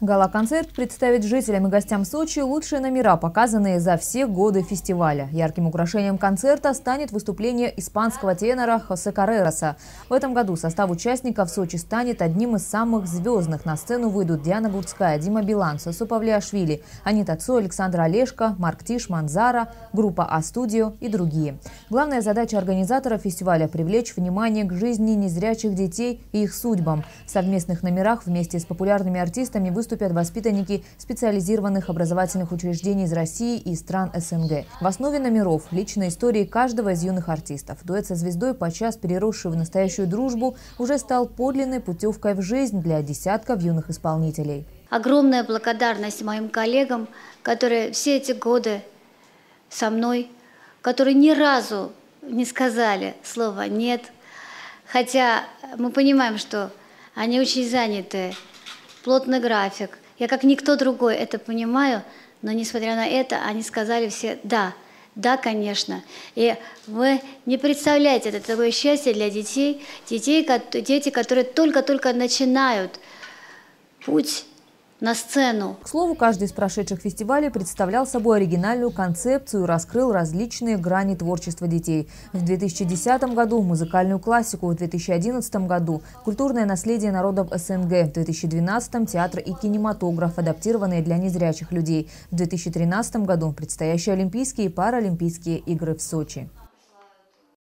Гала-концерт представит жителям и гостям Сочи лучшие номера, показанные за все годы фестиваля. Ярким украшением концерта станет выступление испанского тенора Хосе Каррероса. В этом году состав участников Сочи станет одним из самых звездных. На сцену выйдут Диана Гурцкая, Дима Билан, Сосу Павлиашвили, Анита Цо, Александр Олешко, Марк Тиш, Манзара, группа А-студио и другие. Главная задача организаторов фестиваля – привлечь внимание к жизни незрячих детей и их судьбам. В совместных номерах вместе с популярными артистами выступят выступят воспитанники специализированных образовательных учреждений из России и стран СНГ. В основе номеров – личные истории каждого из юных артистов. Дуэт со звездой, подчас переросший в настоящую дружбу, уже стал подлинной путевкой в жизнь для десятков юных исполнителей. Огромная благодарность моим коллегам, которые все эти годы со мной, которые ни разу не сказали слова «нет», хотя мы понимаем, что они очень заняты плотный график. Я как никто другой это понимаю, но несмотря на это, они сказали все «да». Да, конечно. И вы не представляете, это такое счастье для детей, детей, дети, которые только-только начинают путь на сцену. К слову, каждый из прошедших фестивалей представлял собой оригинальную концепцию и раскрыл различные грани творчества детей. В 2010 году музыкальную классику, в 2011 году культурное наследие народов СНГ, в 2012 театр и кинематограф, адаптированные для незрячих людей, в 2013 году предстоящие Олимпийские и Паралимпийские игры в Сочи.